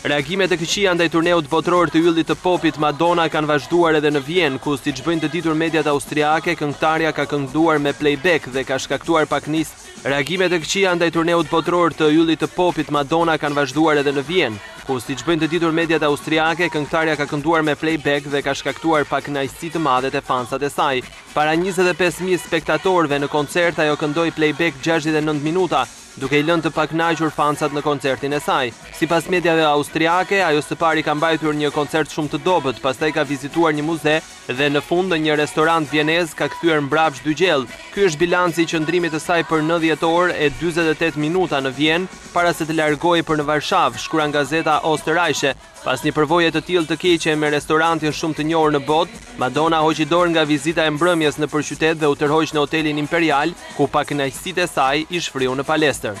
Reagimet e këqija ndaj turneut botëror të yllit të popit Madonna kanë vazhduar edhe në Vjenë, ku siç bëjnë të ditur mediat austriake, këngëtarja ka kënduar me playback dhe ka shkaktuar pak nis. Reagimet e këqija ndaj turneut botëror të yllit të popit Madonna kanë vazhduar edhe në Vjenë, ku siç bëjnë të ditur mediat austriake, këngëtarja ka kënduar me playback dhe ka shkaktuar pakënaqësi të madhe te fansat e saj. Para njëzet e pesë mijë spektatorëve në koncert ajo këndoi playback gjashtëdhjetë e nëntë minuta, duke i lënë të pakënaqur fansat në koncertin e saj. Sipas mediave austriake, ajo së pari ka mbajtur një koncert shumë të dobët, pastaj ka vizituar një muze dhe në fund në një restorant vjenez ka kthyer mbrapsht dy gjellë. Ky është bilanci i qëndrimit të saj për nëntëdhjetë orë e dyzet e tetë minuta në Vjenë para se të largohej për në Varshavë, shkruan gazeta Oesterreichische. Pas një përvoje të tillë të keqe me restorantin shumë të njohur në botë, Madonna hoqi dorë nga vizita e mbrëmjes nëpër qytet dhe u tërhoq në hotelin Imperial, ku pakënaqësitë e saj i shfryu në palestër.